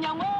让我。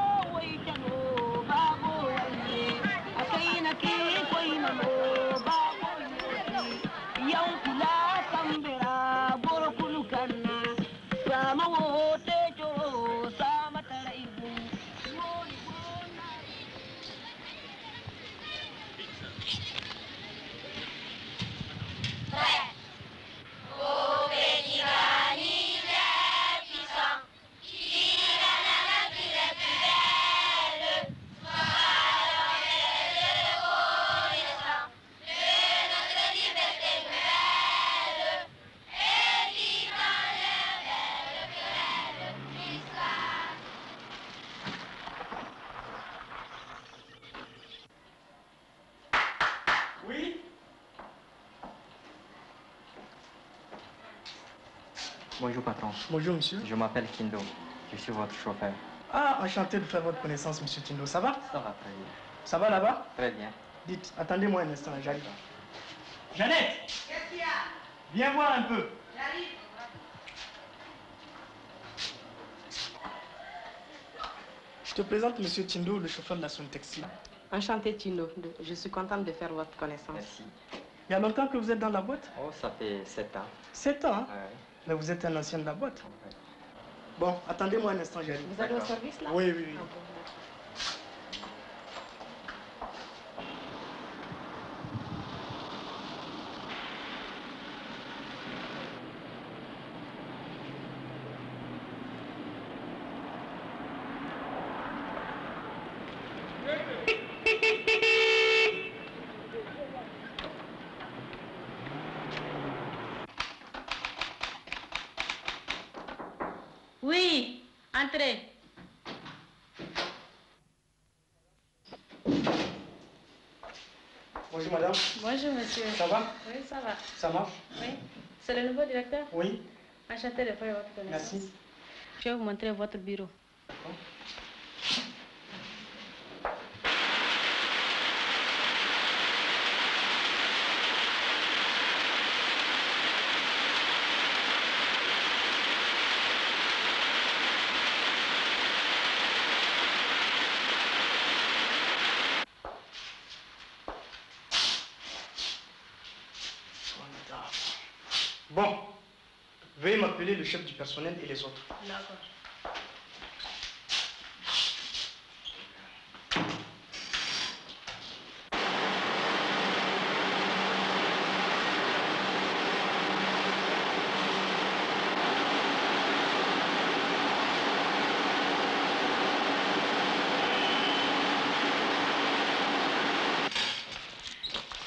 Bonjour monsieur. je m'appelle Kindo, je suis votre chauffeur. Ah, enchanté de faire votre connaissance monsieur Tindo. Ça va Ça va très bien. Ça va là-bas Très bien. Dites, attendez-moi un instant, j'arrive. Jeannette Viens voir un peu. Je te présente monsieur Tindo, le chauffeur de la zone textile. Enchanté Tino, De- je suis contente de faire votre connaissance. Merci. Il y a longtemps que vous êtes dans la boîte? Oh, ça fait 7 ans. Sept ans, hein? Ouais. Mais vous êtes un ancien de la boîte. Bon, attendez-moi un instant, j'arrive. Vous allez au service là? Oui, oui, oui. Ah bon, Oui, entrez. Bonjour madame, Bonjour, monsieur. ça va? Oui, ça va. Ça marche? Oui. C'est le nouveau directeur? Oui, Enchanté de faire votre connaissance. merci. Je vais vous montrer votre bureau. Le chef du personnel et les autres. D'accord.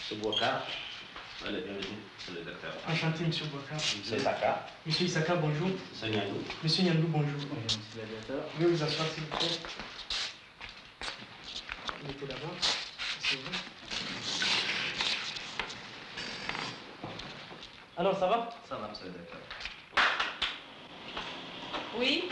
C'est Bouakar. Allez, bienvenue, c'est le docteur. Monsieur Bouakar. C'est Saka. Monsieur Isaka, bonjour. C'est Nyandou. Monsieur Nyandou, bonjour. Monsieur le directeur. Veuillez vous asseoir, s'il vous plaît. Mettez d'abord. Asseyez-vous. Alors, ça va? Ça va, monsieur le docteur. Oui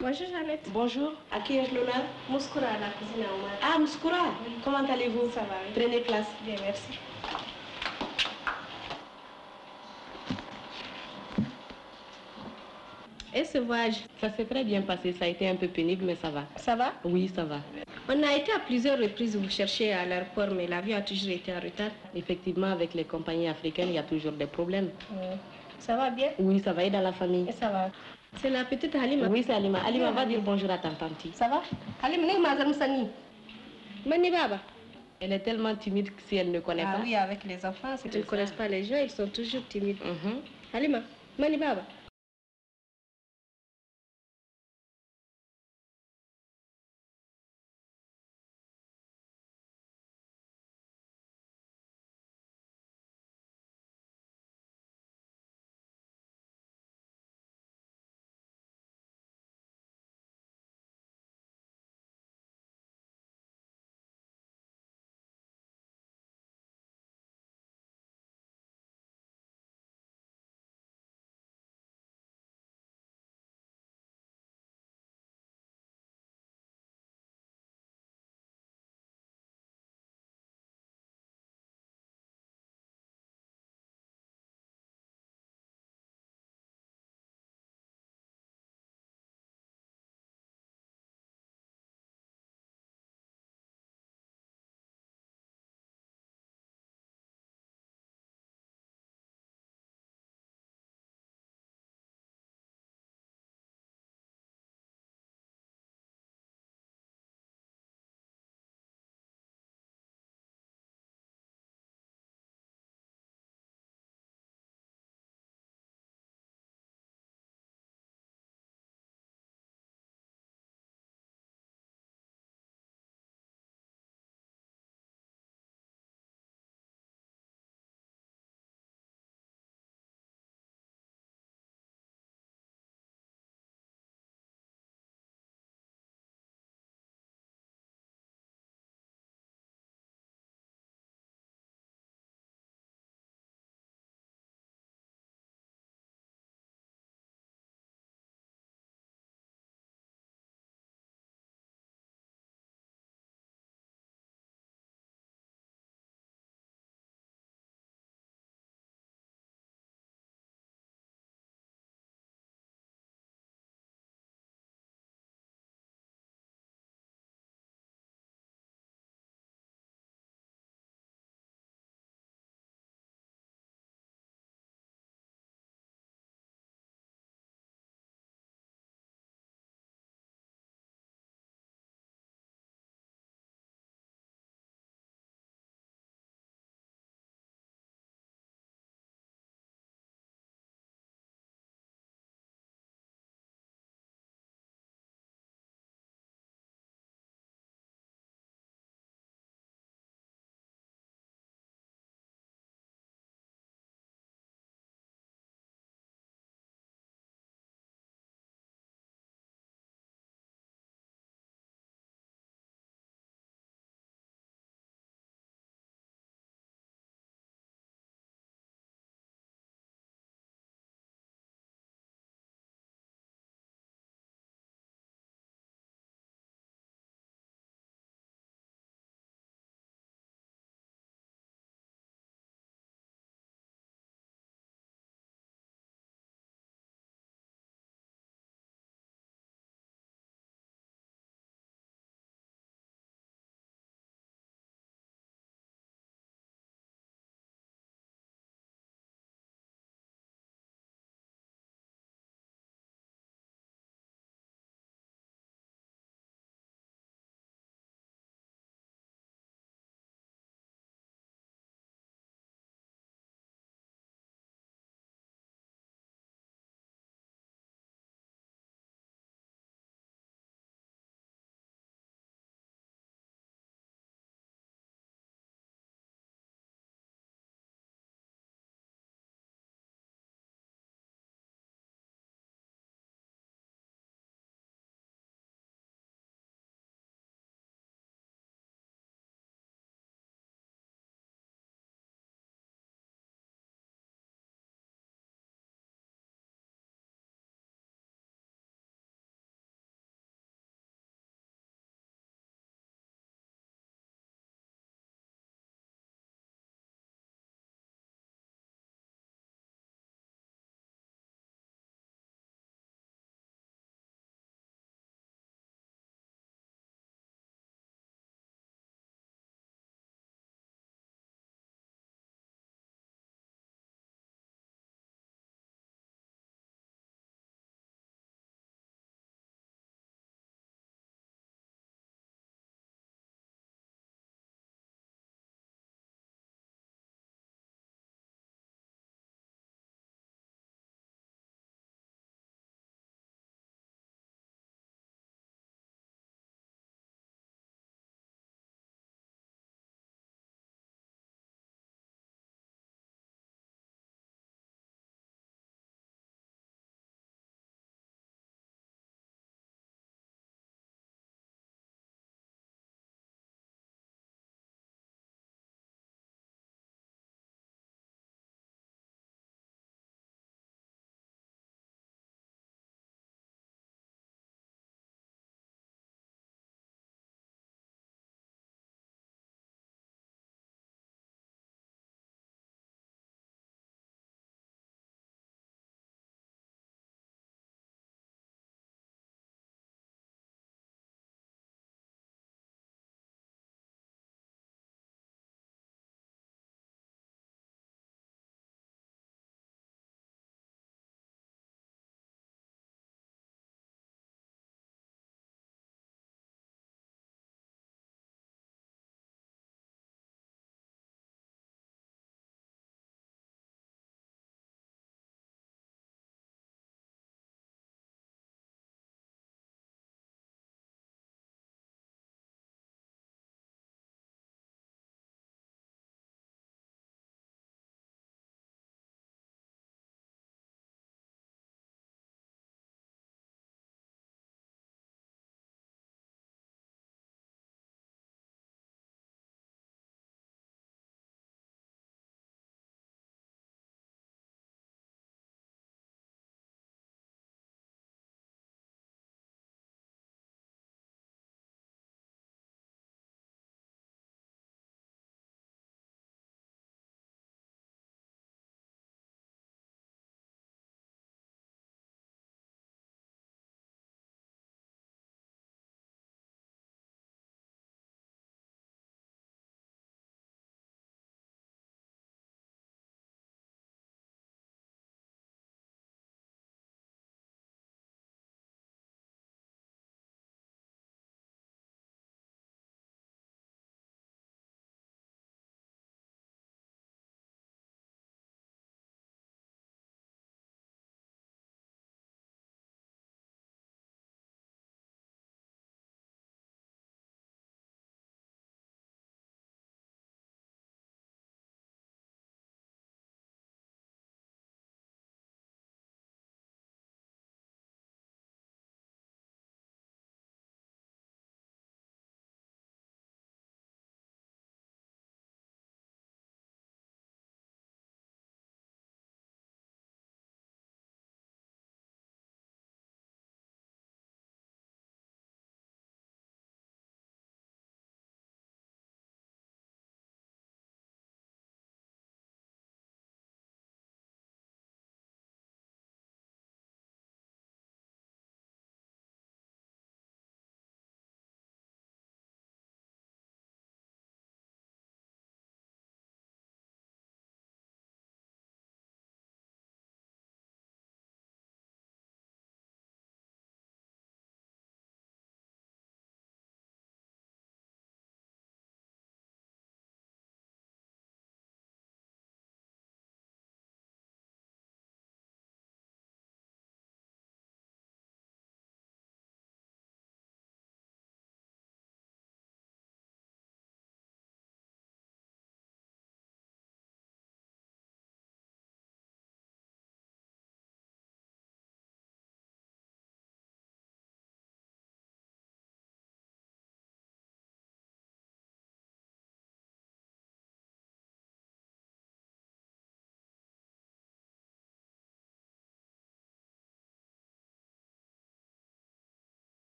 Bonjour Jeannette. Bonjour. Qui est l'honneur Mouskoura, la cousine à Omar. Ah, Mouskoura. Comment allez-vous? Ça va, oui. Prenez place. Bien, merci. Et ce voyage, Ça s'est très bien passé. Ça a été un peu pénible, mais ça va. ça va? Oui, ça va. On a été à plusieurs reprises vous chercher à l'aéroport, mais l'avion a toujours été en retard. Effectivement, avec les compagnies africaines, il y a toujours des problèmes. Ça va bien? Oui, ça va. Et dans la famille? Et ça va. C'est la petite Halima. Oui, c'est Alima. Alima, va dire bonjour à ta tante. Ça va? Halima, n'est Moussani. Mani Baba. Elle est tellement timide que si elle ne connaît Ah pas. oui, avec les enfants, si tu ne connaissent pas les gens, ils sont toujours timides. Mhm. Halima, Mani Baba.